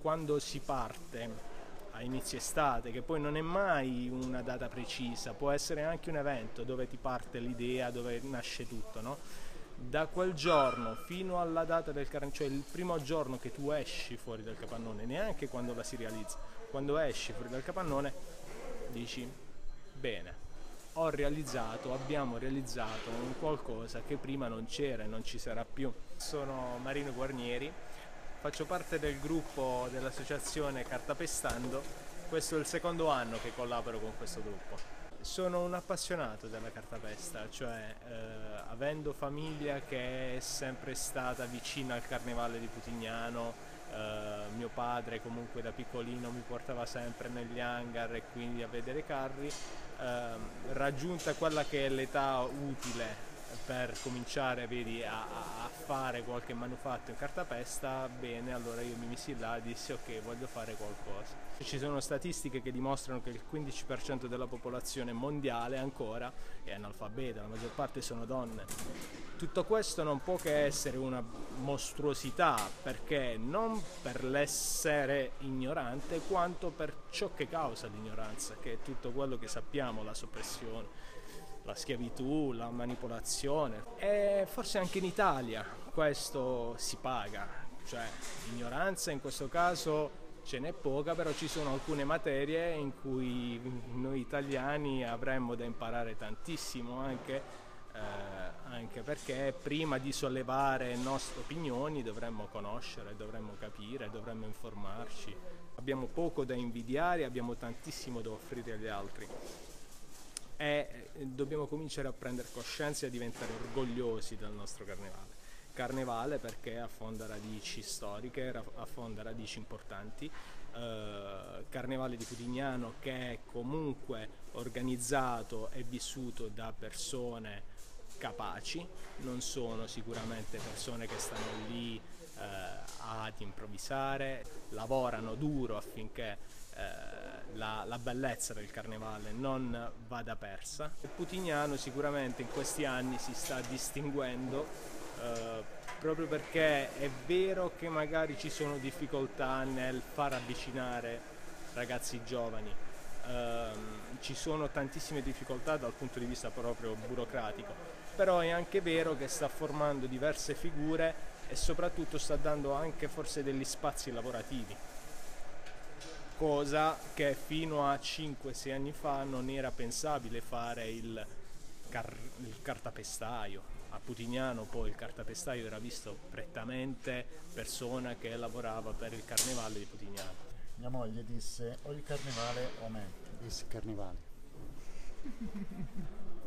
quando si parte a inizio estate, che poi non è mai una data precisa, può essere anche un evento dove ti parte l'idea, dove nasce tutto, no? Da quel giorno fino alla data del carnevale, cioè il primo giorno che tu esci fuori dal capannone, neanche quando la si realizza, quando esci fuori dal capannone dici bene, ho realizzato, abbiamo realizzato un qualcosa che prima non c'era e non ci sarà più. Sono Marino Guarnieri, faccio parte del gruppo dell'associazione Cartapestando, questo è il secondo anno che collaboro con questo gruppo. Sono un appassionato della cartapesta, cioè eh, avendo famiglia che è sempre stata vicina al carnevale di Putignano, eh, mio padre comunque da piccolino mi portava sempre negli hangar e quindi a vedere carri, eh, raggiunta quella che è l'età utile per cominciare vedi, a, a, fare qualche manufatto in cartapesta, bene, allora io mi misi là e dissi ok, voglio fare qualcosa. Ci sono statistiche che dimostrano che il 15% della popolazione mondiale ancora è analfabeta, la maggior parte sono donne. Tutto questo non può che essere una mostruosità, perché non per l'essere ignorante, quanto per ciò che causa l'ignoranza, che è tutto quello che sappiamo, la soppressione la schiavitù, la manipolazione. E forse anche in Italia questo si paga, cioè l'ignoranza in questo caso ce n'è poca, però ci sono alcune materie in cui noi italiani avremmo da imparare tantissimo anche, eh, anche perché prima di sollevare le nostre opinioni dovremmo conoscere, dovremmo capire, dovremmo informarci. Abbiamo poco da invidiare, abbiamo tantissimo da offrire agli altri. E dobbiamo cominciare a prendere coscienza e a diventare orgogliosi del nostro carnevale. Carnevale perché affonda radici storiche, affonda radici importanti, eh, carnevale di Putignano che è comunque organizzato e vissuto da persone capaci, non sono sicuramente persone che stanno lì eh, ad improvvisare, lavorano duro affinché eh, la, la, bellezza del carnevale non vada persa. Il Putignano sicuramente in questi anni si sta distinguendo eh, proprio perché è vero che magari ci sono difficoltà nel far avvicinare ragazzi giovani, eh, ci sono tantissime difficoltà dal punto di vista proprio burocratico, però è anche vero che sta formando diverse figure e soprattutto sta dando anche forse degli spazi lavorativi cosa che fino a 5-6 anni fa non era pensabile fare il, car- il cartapestaio. A Putignano poi il cartapestaio era visto prettamente persona che lavorava per il carnevale di Putignano. Mia moglie disse o il carnevale o me. Disse carnevale.